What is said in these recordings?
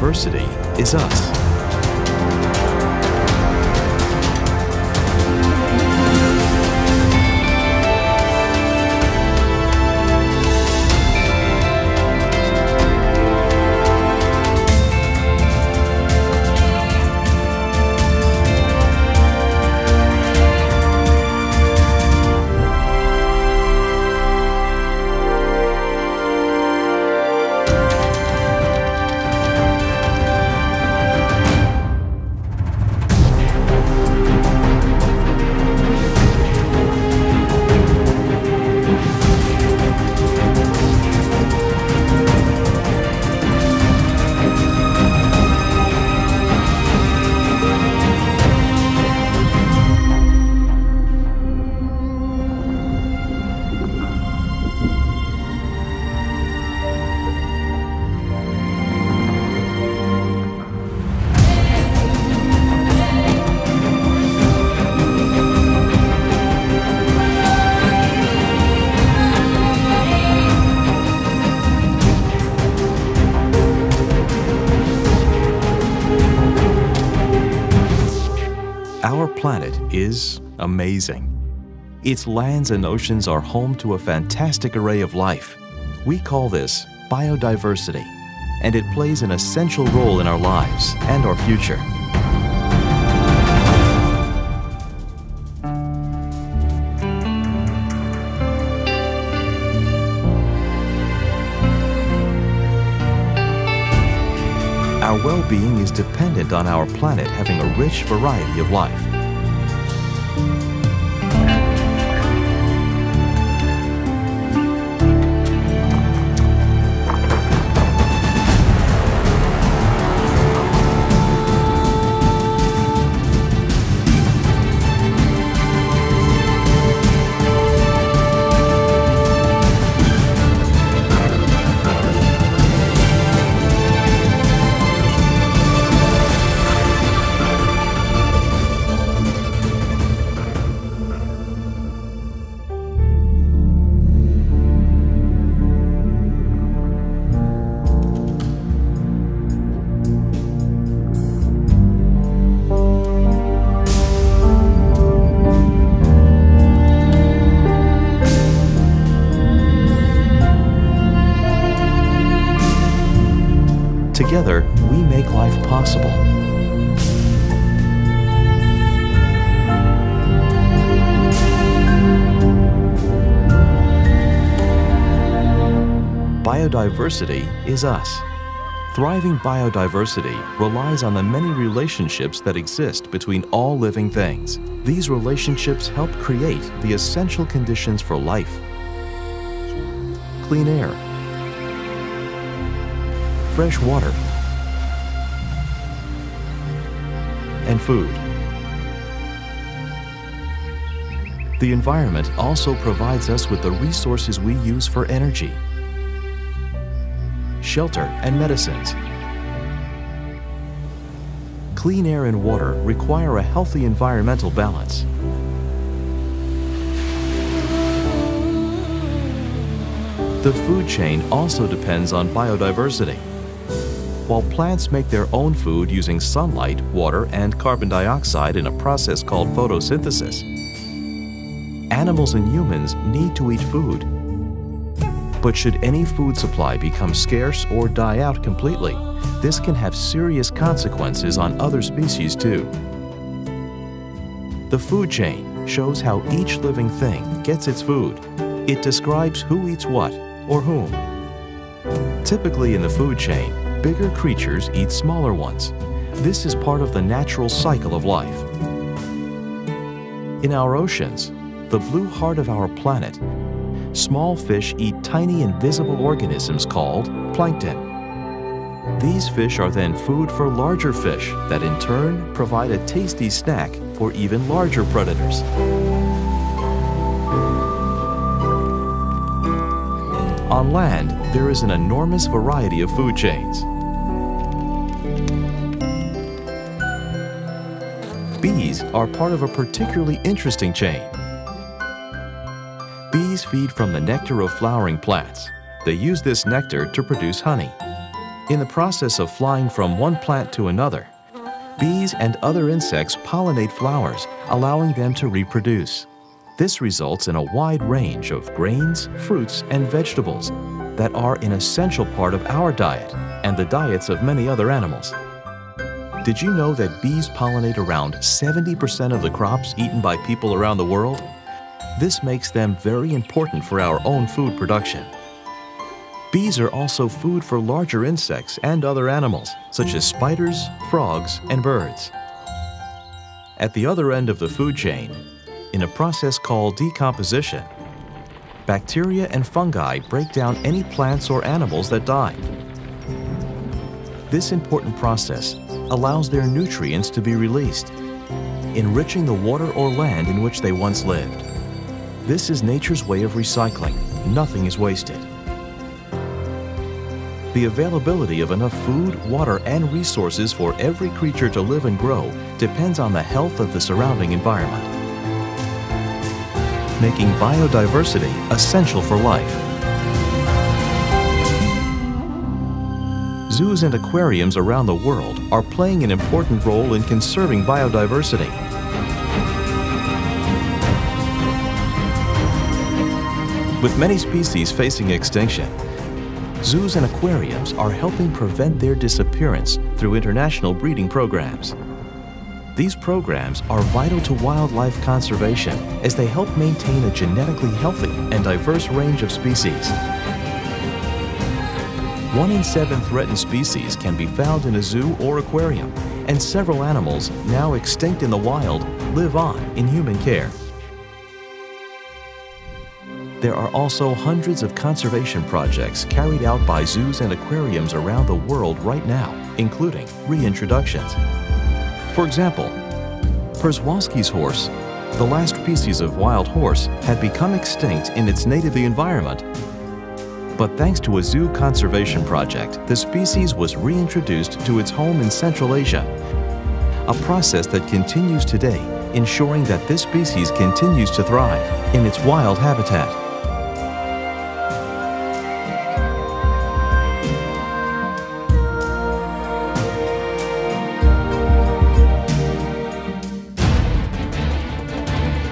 biodiversity is us. Planet is amazing. Its lands and oceans are home to a fantastic array of life. We call this biodiversity, and it plays an essential role in our lives and our future. Our well-being is dependent on our planet having a rich variety of life. Possible. Biodiversity is us. Thriving biodiversity relies on the many relationships that exist between all living things. These relationships help create the essential conditions for life. Clean air, fresh water, and food. The environment also provides us with the resources we use for energy, shelter, and medicines. Clean air and water require a healthy environmental balance. The food chain also depends on biodiversity. While plants make their own food using sunlight, water, and carbon dioxide in a process called photosynthesis, animals and humans need to eat food. But should any food supply become scarce or die out completely, this can have serious consequences on other species too. The food chain shows how each living thing gets its food. It describes who eats what or whom. Typically in the food chain, bigger creatures eat smaller ones. This is part of the natural cycle of life. In our oceans, the blue heart of our planet, small fish eat tiny invisible organisms called plankton. These fish are then food for larger fish that in turn provide a tasty snack for even larger predators. On land, there is an enormous variety of food chains. Bees are part of a particularly interesting chain. Bees feed from the nectar of flowering plants. They use this nectar to produce honey. In the process of flying from one plant to another, bees and other insects pollinate flowers, allowing them to reproduce. This results in a wide range of grains, fruits, and vegetables that are an essential part of our diet and the diets of many other animals. Did you know that bees pollinate around 70% of the crops eaten by people around the world? This makes them very important for our own food production. Bees are also food for larger insects and other animals, such as spiders, frogs, and birds. At the other end of the food chain, in a process called decomposition, bacteria and fungi break down any plants or animals that die. This important process allows their nutrients to be released, enriching the water or land in which they once lived. This is nature's way of recycling. Nothing is wasted. The availability of enough food, water, and resources for every creature to live and grow depends on the health of the surrounding environment, making biodiversity essential for life. Zoos and aquariums around the world are playing an important role in conserving biodiversity. With many species facing extinction, zoos and aquariums are helping prevent their disappearance through international breeding programs. These programs are vital to wildlife conservation as they help maintain a genetically healthy and diverse range of species. One in seven threatened species can be found in a zoo or aquarium, and several animals, now extinct in the wild, live on in human care. There are also hundreds of conservation projects carried out by zoos and aquariums around the world right now, including reintroductions. For example, Przewalski's horse, the last species of wild horse, had become extinct in its native environment but thanks to a zoo conservation project, the species was reintroduced to its home in Central Asia, a process that continues today, ensuring that this species continues to thrive in its wild habitat.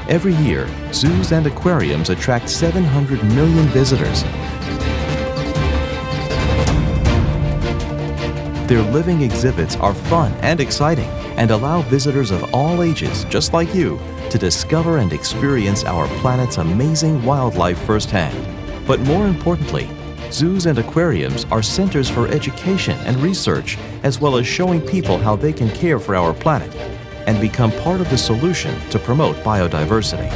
Every year, zoos and aquariums attract 700 million visitors, Their living exhibits are fun and exciting and allow visitors of all ages, just like you, to discover and experience our planet's amazing wildlife firsthand. But more importantly, zoos and aquariums are centers for education and research, as well as showing people how they can care for our planet and become part of the solution to promote biodiversity.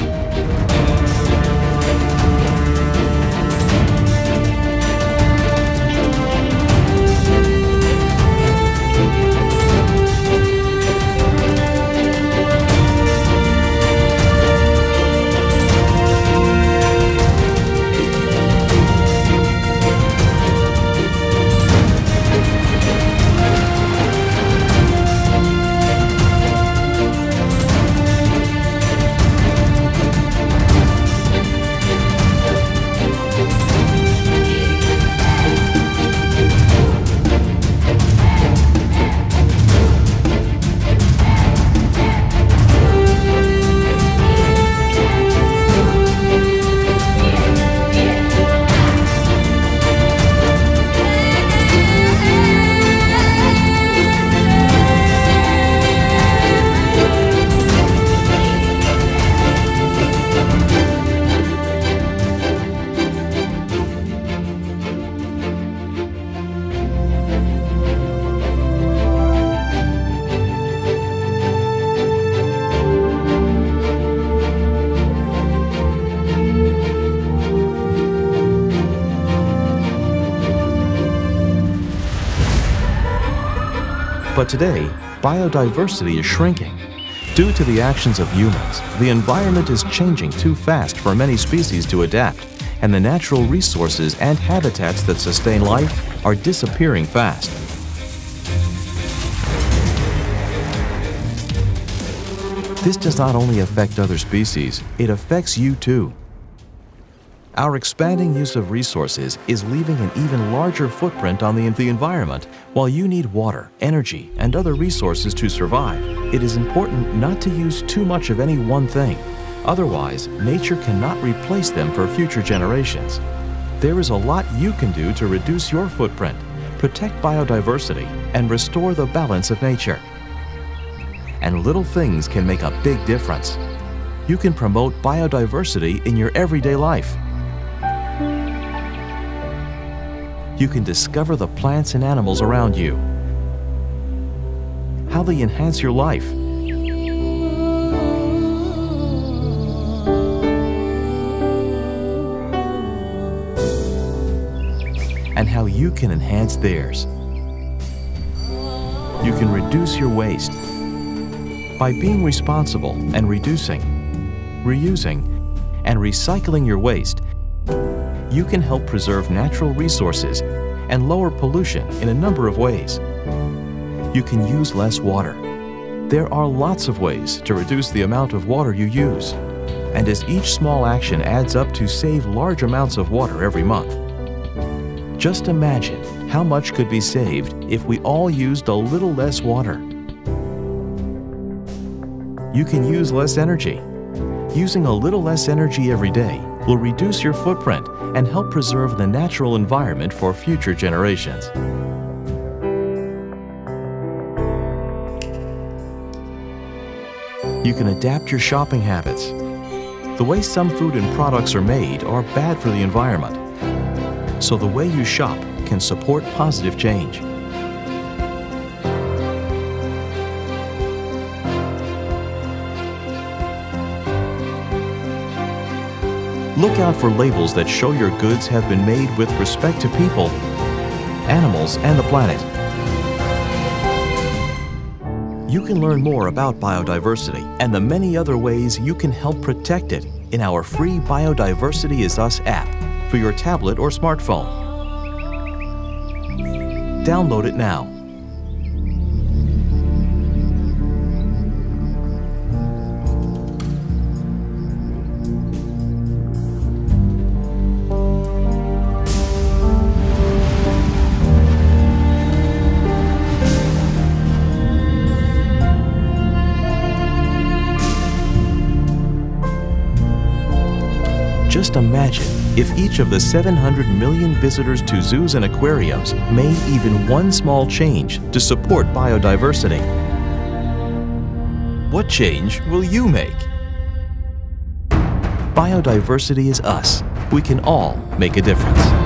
Today, biodiversity is shrinking. Due to the actions of humans, the environment is changing too fast for many species to adapt, and the natural resources and habitats that sustain life are disappearing fast. This does not only affect other species, it affects you too. Our expanding use of resources is leaving an even larger footprint on the, the environment. While you need water, energy, and other resources to survive, it is important not to use too much of any one thing. Otherwise, nature cannot replace them for future generations. There is a lot you can do to reduce your footprint, protect biodiversity, and restore the balance of nature. And little things can make a big difference. You can promote biodiversity in your everyday life you can discover the plants and animals around you, how they enhance your life, and how you can enhance theirs. You can reduce your waste by being responsible and reducing, reusing, and recycling your waste you can help preserve natural resources and lower pollution in a number of ways. You can use less water. There are lots of ways to reduce the amount of water you use. And as each small action adds up to save large amounts of water every month. Just imagine how much could be saved if we all used a little less water. You can use less energy. Using a little less energy every day will reduce your footprint and help preserve the natural environment for future generations. You can adapt your shopping habits. The way some food and products are made are bad for the environment, so the way you shop can support positive change. Look out for labels that show your goods have been made with respect to people, animals, and the planet. You can learn more about biodiversity and the many other ways you can help protect it in our free Biodiversity is Us app for your tablet or smartphone. Download it now. Just imagine if each of the 700 million visitors to zoos and aquariums made even one small change to support biodiversity. What change will you make? Biodiversity is us. We can all make a difference.